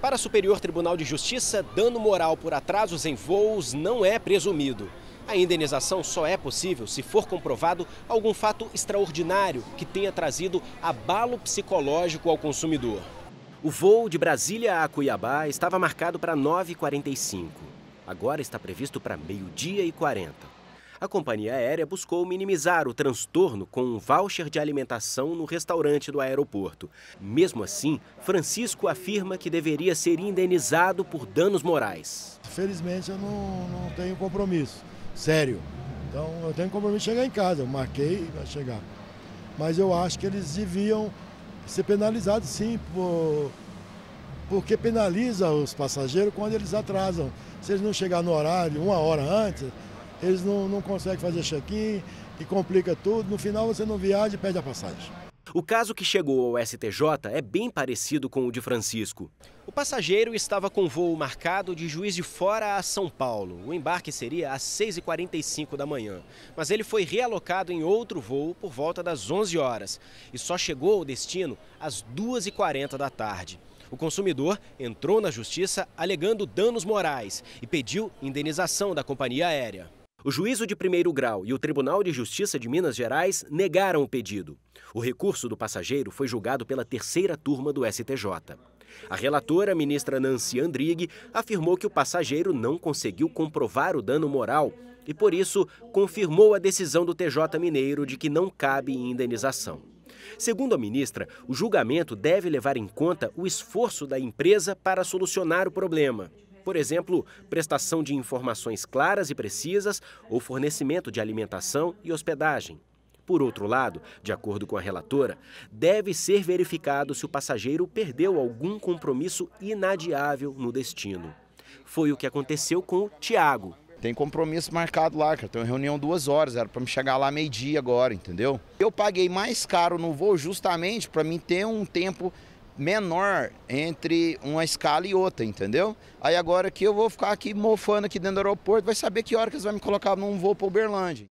Para o Superior Tribunal de Justiça, dano moral por atrasos em voos não é presumido. A indenização só é possível se for comprovado algum fato extraordinário que tenha trazido abalo psicológico ao consumidor. O voo de Brasília a Cuiabá estava marcado para 9h45. Agora está previsto para meio-dia e 40 a companhia aérea buscou minimizar o transtorno com um voucher de alimentação no restaurante do aeroporto. Mesmo assim, Francisco afirma que deveria ser indenizado por danos morais. Felizmente eu não, não tenho compromisso, sério. Então eu tenho compromisso de chegar em casa, eu marquei para chegar. Mas eu acho que eles deviam ser penalizados sim, por, porque penaliza os passageiros quando eles atrasam. Se eles não chegar no horário, uma hora antes, eles não, não conseguem fazer check-in e complica tudo. No final você não viaja e perde a passagem. O caso que chegou ao STJ é bem parecido com o de Francisco. O passageiro estava com voo marcado de Juiz de Fora a São Paulo. O embarque seria às 6h45 da manhã. Mas ele foi realocado em outro voo por volta das 11 horas e só chegou ao destino às 2h40 da tarde. O consumidor entrou na justiça alegando danos morais e pediu indenização da companhia aérea. O juízo de primeiro grau e o Tribunal de Justiça de Minas Gerais negaram o pedido. O recurso do passageiro foi julgado pela terceira turma do STJ. A relatora, ministra Nancy Andrighi, afirmou que o passageiro não conseguiu comprovar o dano moral e, por isso, confirmou a decisão do TJ Mineiro de que não cabe indenização. Segundo a ministra, o julgamento deve levar em conta o esforço da empresa para solucionar o problema. Por exemplo, prestação de informações claras e precisas ou fornecimento de alimentação e hospedagem. Por outro lado, de acordo com a relatora, deve ser verificado se o passageiro perdeu algum compromisso inadiável no destino. Foi o que aconteceu com o Tiago. Tem compromisso marcado lá, cara. Tem uma reunião duas horas, era para me chegar lá meio-dia agora, entendeu? Eu paguei mais caro no voo justamente para mim ter um tempo menor entre uma escala e outra, entendeu? Aí agora que eu vou ficar aqui mofando aqui dentro do aeroporto, vai saber que hora que eles vão me colocar num voo para Uberlândia.